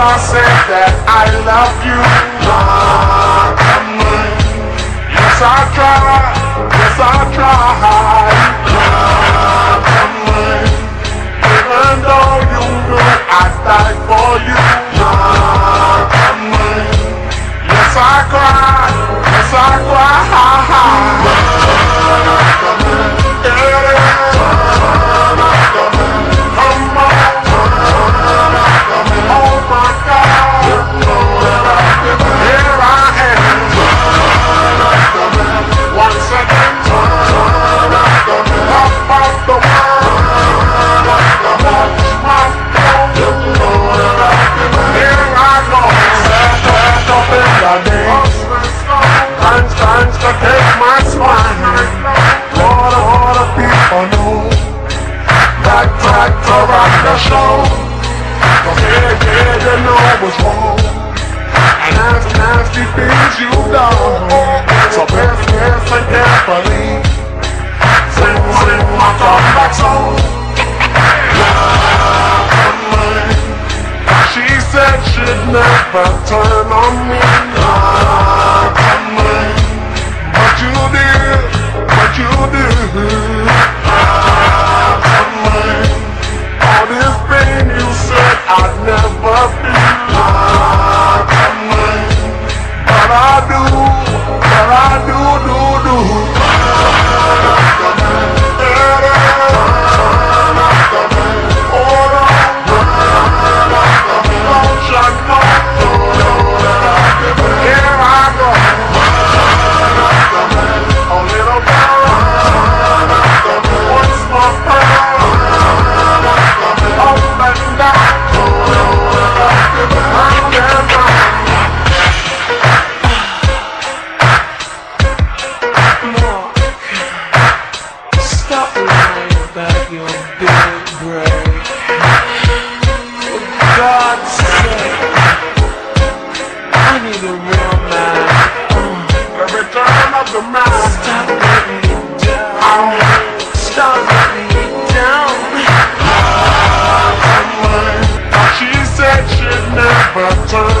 I said that I love you, what's wrong nasty, nasty things you've done. So best, best and carefully Sing, sing my comeback song. Love of mine She said she'd never turn on me. Love of mine But you did, For God's sake, I need a real man. Of the. Stop letting me down. Stop letting me down. She said she'd never turn.